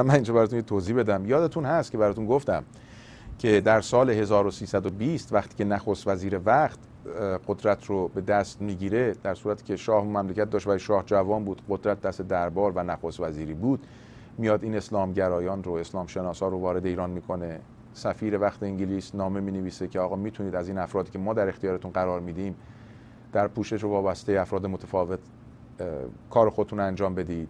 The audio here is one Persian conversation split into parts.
من اینجا براتون یه توضیح بدم. یادتون هست که براتون گفتم که در سال 1320 وقتی که نخست وزیر وقت قدرت رو به دست می‌گیره در صورتی که شاه مملکت داشت و شاه جوان بود قدرت دست دربار و نخست وزیری بود میاد این اسلامگرایان رو اسلام شناسا رو وارد ایران می‌کنه. سفیر وقت انگلیس نامه می نویسه که آقا می‌تونید از این افرادی که ما در اختیارتون قرار میدیم در پوشش و وابسته افراد متفاوت کار خودتون انجام بدید.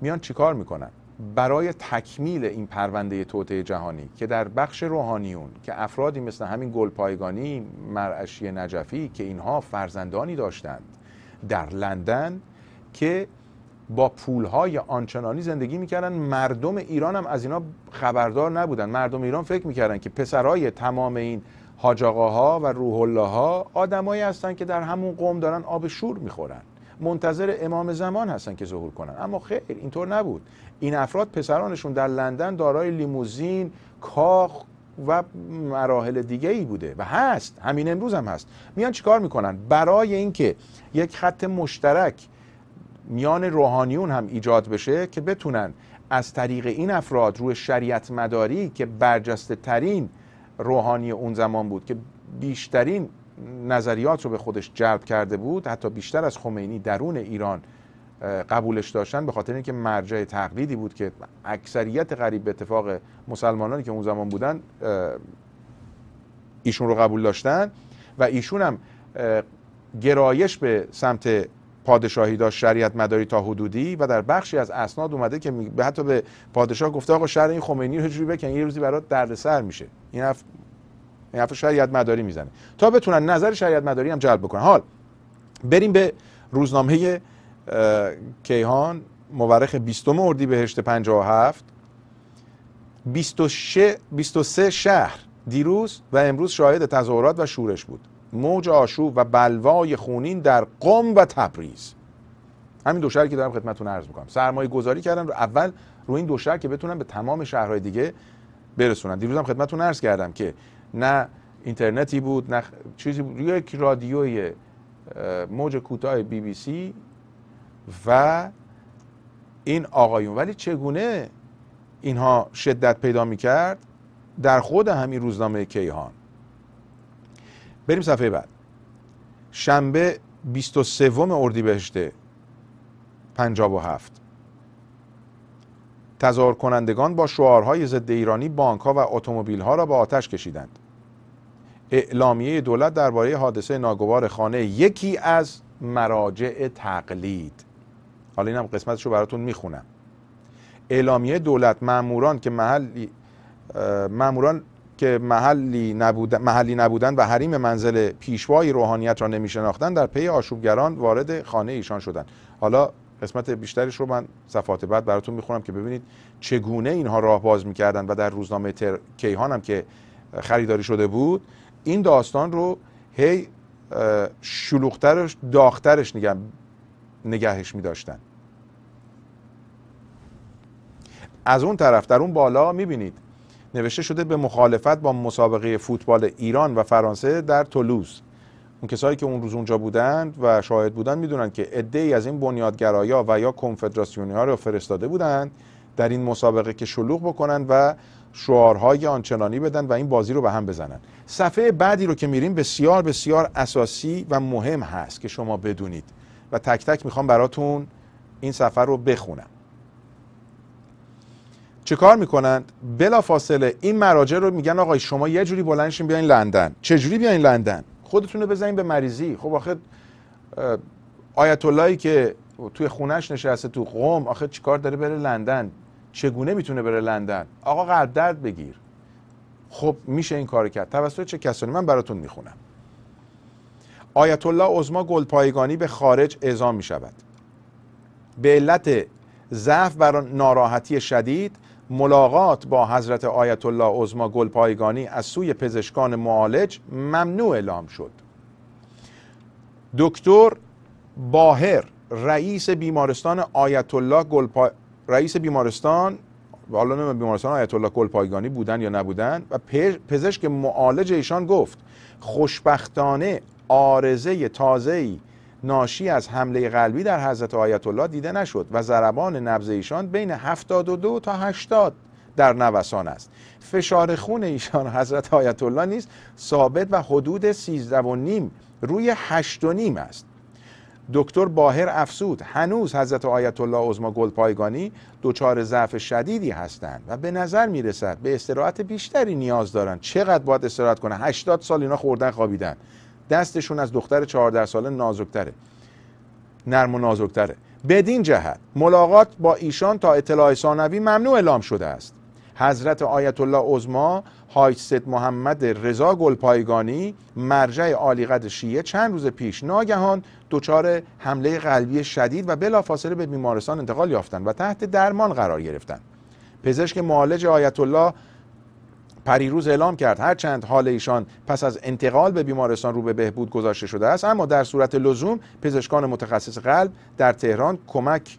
میان چیکار می‌کنن؟ برای تکمیل این پرونده توطعه جهانی که در بخش روحانیون که افرادی مثل همین گلپایگانی مرعشی نجفی که اینها فرزندانی داشتند در لندن که با پولهای آنچنانی زندگی می‌کردن مردم ایران هم از اینا خبردار نبودن. مردم ایران فکر می‌کردن که پسرای تمام این حاجاقاها و روح آدمایی هستن که در همون قوم دارن آب شور می‌خورن. منتظر امام زمان هستن که ظهور کنن. اما خیر اینطور نبود. این افراد پسرانشون در لندن دارای لیموزین کاخ و مراحل دیگه ای بوده و هست. همین امروز هم هست. میان چیکار می‌کنن؟ برای اینکه یک خط مشترک میان روحانیون هم ایجاد بشه که بتونن از طریق این افراد روی شریعت مداری که برجسته ترین روحانی اون زمان بود که بیشترین نظریات رو به خودش جلب کرده بود حتی بیشتر از خمینی درون ایران قبولش داشتن به خاطر اینکه مرجع تقلیدی بود که اکثریت قریب به اتفاق مسلمانانی که اون زمان بودن ایشون رو قبول داشتن و ایشون هم گرایش به سمت پادشاهی داشت شریعت مداری تا حدودی و در بخشی از اسناد اومده که حتی به پادشاه گفته آقا شر این خمینی رو جوری بکن یه روزی برات دردسر میشه. این این حرف شریعت مداری می‌زنه. تا بتونن نظر شریعت مداری هم جلب بکنن. حال بریم به روزنامه کیهان مورخ 20 اردیبهشت 57 23 شهر دیروز و امروز شاهد تظاهرات و شورش بود. موج آشوب و بلوای خونین در قم و تبریز. همین دو شهر که دارم خدمتتون عرض می‌کنم. سرمایه گذاری کردن رو اول روی این دو شهر که بتونن به تمام شهرهای دیگه برسونن. دیروز هم خدمتتون عرض کردم که نه اینترنتی بود نه چیزی بود. یک رادیوی موج کوتاه بی بی سی و این آقایون. ولی چگونه اینها شدت پیدا می‌کرد؟ در خود همین روزنامه کیهان. بریم صفحه بعد. شنبه 23 اردیبهشت 57 تظاهر کنندگان با شعارهای ضد ایرانی بانک ها و اتومبیل ها را به آتش کشیدند. اعلامیه دولت درباره حادثه ناگوار خانه یکی از مراجع تقلید. حالا اینم قسمتش رو براتون می‌خونم. اعلامیه دولت ماموران که محلی ماموران که محلی, نبودن، محلی نبودن و حریم منزل پیشوای روحانیت را نمی شناختن در پی آشوبگران وارد خانه ایشان شدند. حالا قسمت بیشترش رو من صفحات بعد براتون می‌خونم که ببینید چگونه اینها راه باز می‌کردن و در روزنامه تر... کیهان هم که خریداری شده بود این داستان رو هی شلوغترش داخترش نگه نگهش میداشتن. از اون طرف در اون بالا می‌بینید نوشته شده به مخالفت با مسابقه فوتبال ایران و فرانسه در تولوز. اون کسایی که اون روز اونجا بودند و شاهد بودن می‌دونن که عده از این بنیادگرایا و یا کنفدراسیونی ها رو فرستاده بودند در این مسابقه که شلوغ بکنن و شعارهای آنچنانی بدن و این بازی رو به هم بزنن. صفحه بعدی رو که میریم بسیار بسیار اساسی و مهم هست که شما بدونید. و تک تک می‌خوام براتون این سفر رو بخونم. چه کار می‌کنند؟ بلا فاصله این مراجع رو میگن آقای شما یه جوری بلندشین بیاین لندن. چه جوری بیاین لندن؟ خودتون رو بزنین به مریضی. خب آخه آیت اللهی که توی خونش نشسته تو قوم آخه چیکار داره بره لندن؟ چگونه می‌تونه بره لندن؟ آقا قلب درد بگیر. خب میشه این کار کرد. توسط چه کسانی؟ من براتون می‌خونم. آیت الله عظما گلپایگانی به خارج اعزام می شود به علت ضعف و ناراحتی شدید ملاقات با حضرت آیت الله عظما گلپایگانی از سوی پزشکان معالج ممنوع اعلام شد. دکتر باهر رئیس بیمارستان آیت الله گلپا... رئیس بیمارستان حالا بیمارستان آیت الله گلپایگانی بودن یا نبودن و پزشک معالج ایشان گفت خوشبختانه آرزه تازه‌ای ناشی از حمله قلبی در حضرت آیت الله دیده نشد و ضربان نبض ایشان بین 72 تا 80 در نوسان است. فشار خون ایشان حضرت آیت الله نیست ثابت و حدود 13 و نیم روی 8 و نیم است. دکتر باهر افسود هنوز حضرت آیت الله عظما گلپایگانی دچار ضعف شدیدی هستند و به نظر می رسد به استراحت بیشتری نیاز دارند. چقدر باید استراحت کنه 80 سال اینا خوردن خوابیدن. دستشون از دختر 14 ساله نازکتره. نرم و نازکتره. بدین جهت ملاقات با ایشان تا اطلاع ثانوی ممنوع اعلام شده است. حضرت آیت الله عظما حاج محمد رضا گلپایگانی مرجع عالیقدر شیعه چند روز پیش ناگهان دچار حمله قلبی شدید و بلافاصله به بیمارستان انتقال یافتند و تحت درمان قرار گرفتند. پزشک معالج آیت الله پریروز اعلام کرد هرچند حال ایشان پس از انتقال به بیمارستان رو به بهبود گذاشته شده است اما در صورت لزوم پزشکان متخصص قلب در تهران کمک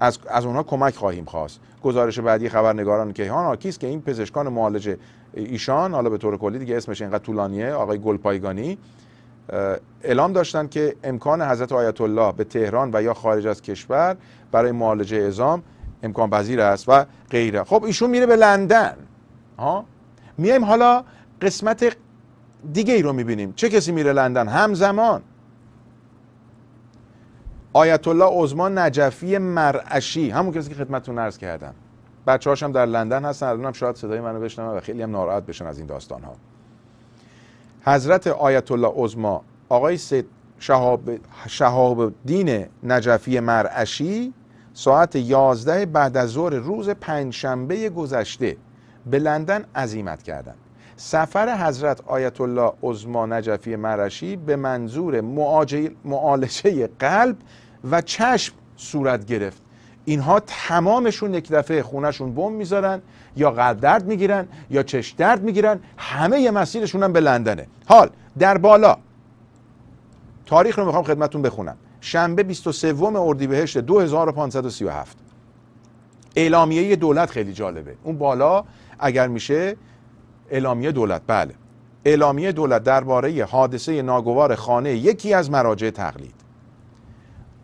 از, از اونها کمک خواهیم خواست. گزارش بعدی خبرنگاران کیهان آکیست که این پزشکان معالج ایشان حالا به طور کلی دیگه اسمش اینقدر طولانیه آقای گلپایگانی اعلام داشتن که امکان حضرت آیت الله به تهران و یا خارج از کشور برای معالجه اعزام امکان پذیر است و غیره. خب ایشون میره به لندن. ها؟ میایم حالا قسمت دیگه ای رو می‌بینیم. چه کسی میره لندن؟ همزمان. آیت الله عثمان نجفی مرعشی همون کسی که خدمتتون عرض کردم. بچه هم در لندن هستن الانم شاید صدای منو بشنون و خیلی هم ناراحت بشن از این داستان ها حضرت آیت الله عظما آقای سید شهاب, شهاب دین نجفی مرعشی ساعت 11 بعد از ظهر روز پنجشنبه گذشته به لندن عزیمت کردند سفر حضرت آیت الله عظما نجفی مرشی به منظور معالجه قلب و چشم صورت گرفت. اینها تمامشون یک دفعه خونهشون بم می‌ذارن یا قلب درد می‌گیرن یا چشم درد می‌گیرن همه مسیرشون هم به لندنه. حال در بالا. تاریخ رو می‌خوام خدمتون بخونم. شنبه 23 اردیبهشت 2537 اعلامیه دولت خیلی جالبه. اون بالا اگر میشه اعلامیه دولت بله. اعلامیه دولت درباره حادثه ناگوار خانه یکی از مراجع تقلید.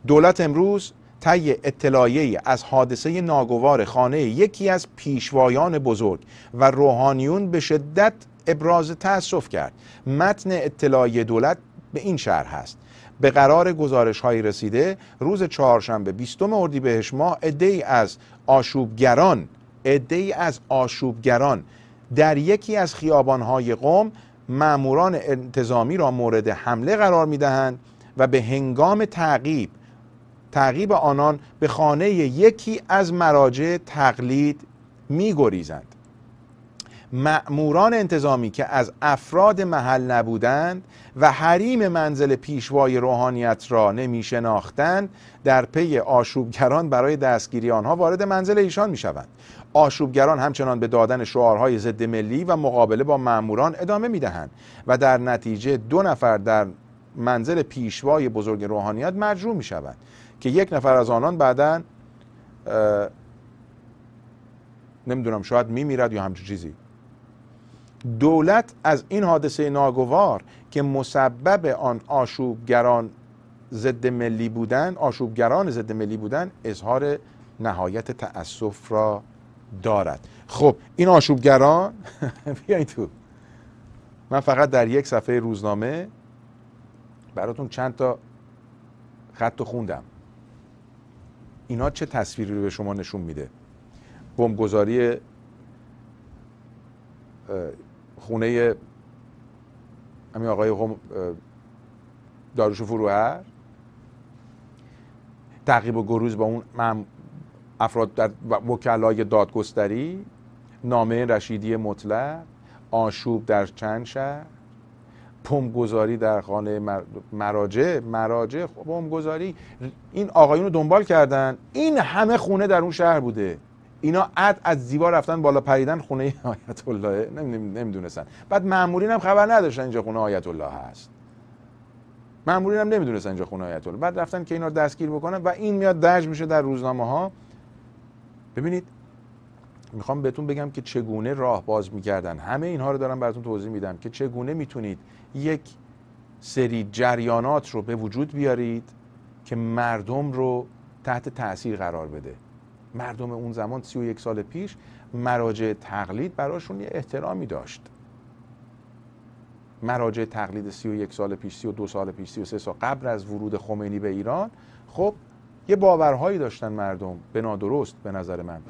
دولت امروز طی اطلاعیه از حادثه ناگوار خانه یکی از پیشوایان بزرگ و روحانیون به شدت ابراز تأسف کرد. متن اطلاعیه دولت به این شهر هست. به قرار گزارش های رسیده روز چهارشنبه 20 اردیبهشت ماه عده‌ای از آشوبگران عده‌ای از آشوبگران در یکی از خیابانهای قوم ماموران انتظامی را مورد حمله قرار می‌دهند و به هنگام تعقیب تعقیب آنان به خانه یکی از مراجع تقلید میگریزند. مأموران انتظامی که از افراد محل نبودند و حریم منزل پیشوای روحانیت را نمی شناختند در پی آشوبگران برای دستگیری آنها وارد منزل ایشان می شوند آشوبگران همچنان به دادن شعارهای ضد ملی و مقابله با ماموران ادامه می دهند و در نتیجه دو نفر در منزل پیشوای بزرگ روحانیت مجروح می شوند که یک نفر از آنان بعدا نمی‌دونم شاید میمیرد یا همچون چیزی. دولت از این حادثه ناگوار که مسبب آن آشوبگران ضد ملی بودن آشوبگران ضد ملی بودن اظهار نهایت تأسف را دارد. خب این آشوبگران بیاین تو. من فقط در یک صفحه روزنامه براتون چند تا خط خوندم. اینا چه تصویری رو به شما نشون میده؟ بمبگذاری خونه همین آقای داروش فروهر. تعقیب و گروز با اون افراد در وکلای دادگستری نامه رشیدی مطلق آشوب در چند شهر پمگذاری در خانه مراجع مراجع پمگذاری این آقایون رو دنبال کردن. این همه خونه در اون شهر بوده. اینا عد از زیبا رفتن بالا پریدن خونه آیت الله نمی‌دونستن. بعد مامورین هم خبر نداشتن اینجا خونه آیت الله هست. مامورین هم نمی‌دونستن اینجا خونه آیت الله بعد رفتن که اینا رو دستگیر بکنن و این میاد درج میشه در روزنامه ها ببینید می‌خوام بهتون بگم که چگونه راه باز می‌کردن. همه اینها رو دارم براتون توضیح میدم که چگونه می‌تونید یک سری جریانات رو به وجود بیارید که مردم رو تحت تاثیر قرار بده. مردم اون زمان سی و یک سال پیش مراجع تقلید براشون یه احترامی داشت. مراجع تقلید سی و یک سال پیش سی و دو سال پیش سی و سه سال قبل از ورود خمینی به ایران خب یه باورهایی داشتن مردم به نادرست به نظر من.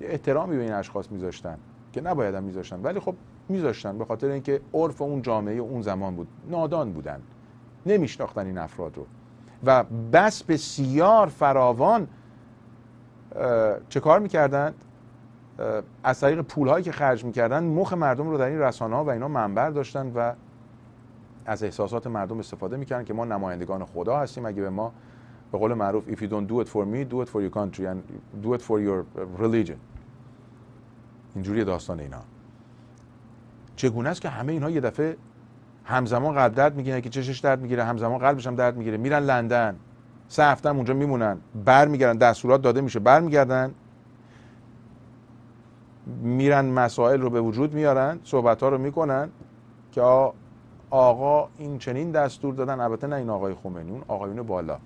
یه احترامی به این اشخاص میذاشتن که نباید هم میذاشتن ولی خب میذاشتن به خاطر اینکه عرف اون جامعه اون زمان بود. نادان بودن. نمیشناختن این افراد رو. و بس بسیار فراوان چه کار می‌کردن از طریق پول هایی که خرج می‌کردن مخ مردم رو در این رسانه ها و اینا منبر داشتن و از احساسات مردم استفاده می‌کردن که ما نمایندگان خدا هستیم. اگه به ما به قول معروف if you don't do it for me do it for your country and do it for your religion. اینجوری داستان اینا. چگونه است که همه اینها یه دفعه همزمان قلب درد می‌گیره که چشش درد می‌گیره همزمان قلبش هم درد می‌گیره میرن لندن. سه هفته اونجا میمونن. برمیگردن دستورات داده میشه. برمیگردن میرن مسائل رو به وجود میارن صحبت ها رو می‌کنن که آقا این چنین دستور دادن. البته نه این آقای خمینی اون آقایون بالا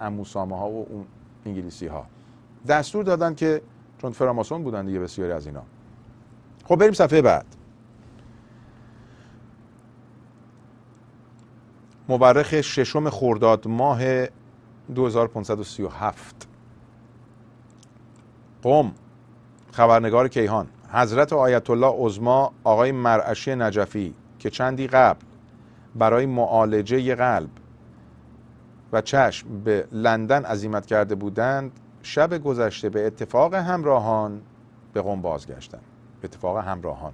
اموسامه ها و اون انگلیسی ها دستور دادن که چون فراماسون بودن دیگه بسیاری از اینا. خب بریم صفحه بعد. مورخ ششم خرداد ماه 2537 قم خبرنگار کیهان. حضرت آیت الله عظما آقای مرعشی نجفی که چندی قبل برای معالجه قلب و چشم به لندن عزیمت کرده بودند شب گذشته به اتفاق همراهان به قم بازگشتند. به اتفاق همراهان.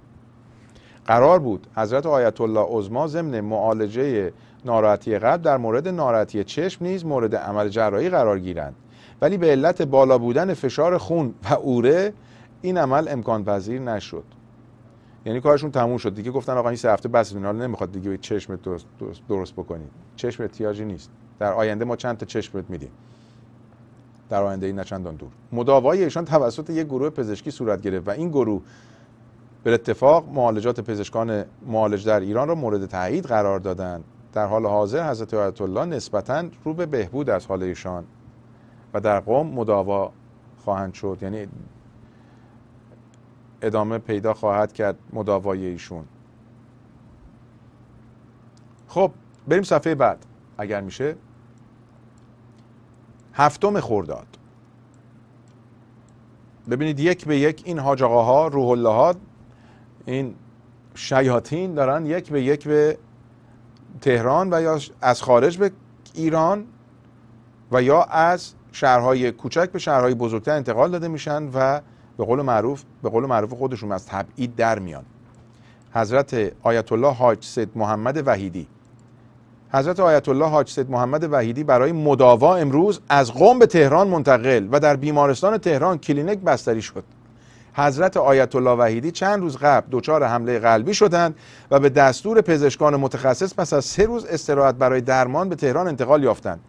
قرار بود حضرت آیت الله عظما ضمن معالجه ناراحتی قلب در مورد ناراحتی چشم نیز مورد عمل جراحی قرار گیرند. ولی به علت بالا بودن فشار خون و اوره این عمل امکان پذیر نشد. یعنی کارشون تموم شد. دیگه گفتن آقا این سه هفته بس اینا نمی‌خواد دیگه چشم درست, درست بکنید. چشم احتیاجی نیست. در آینده ما چند تا چشمت میدیم. در آینده این نچندان دور. مداوای ایشان توسط یک گروه پزشکی صورت گرفت و این گروه به اتفاق معالجات پزشکان معالج در ایران را مورد تایید قرار دادند. در حال حاضر حضرت آیت الله نسبتا رو به بهبود از حال ایشان و در قوم مداوا خواهند شد. یعنی ادامه پیدا خواهد کرد مداوای ایشون. خب بریم صفحه بعد. اگر میشه. هفتم خورداد ببینید یک به یک این حاج ها روح الله ها این شیاطین دارن یک به یک به تهران و یا از خارج به ایران و یا از شهرهای کوچک به شهرهای بزرگتر انتقال داده میشن و به قول معروف به قول معروف خودشون از تبعید در میان. حضرت آیت الله حاج سید محمد وحیدی. حضرت آیت الله حاج سید محمد وحیدی برای مداوا امروز از قم به تهران منتقل و در بیمارستان تهران کلینیک بستری شد. حضرت آیت الله وحیدی چند روز قبل دچار حمله قلبی شدند و به دستور پزشکان متخصص پس از سه روز استراحت برای درمان به تهران انتقال یافتند.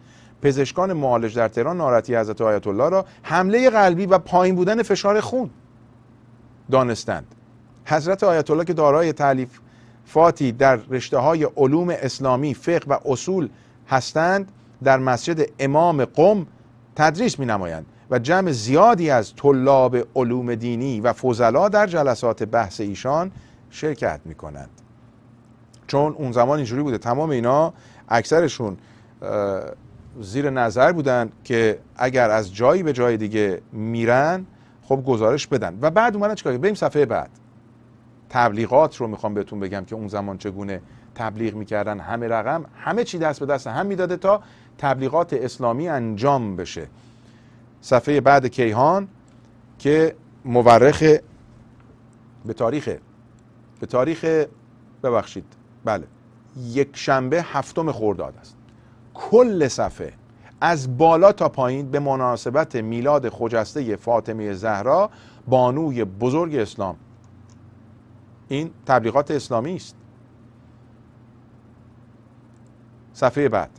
پزشکان معالج در تهران ناراحتی حضرت آیت الله را حمله قلبی و پایین بودن فشار خون دانستند. حضرت آیت الله که دارای فاتی در رشته های علوم اسلامی فقه و اصول هستند در مسجد امام قم تدریس می نمایند و جمع زیادی از طلاب علوم دینی و فضلا در جلسات بحث ایشان شرکت می کنند چون اون زمان اینجوری بوده. تمام اینا اکثرشون زیر نظر بودن که اگر از جایی به جای دیگه میرن خب گزارش بدن. و بعد اومدن چیکار؟ بریم صفحه بعد. تبلیغات رو می‌خوام بهتون بگم که اون زمان چگونه تبلیغ می‌کردن. همه رقم همه چی دست به دست هم می‌داده تا تبلیغات اسلامی انجام بشه. صفحه بعد کیهان که مورخ به تاریخ به تاریخ ببخشید بله. یک شنبه هفتم خورداد است. کل صفحه از بالا تا پایین به مناسبت میلاد خجسته فاطمه زهرا بانوی بزرگ اسلام. این تبلیغات اسلامی است. صفحه بعد.